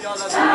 Gracias.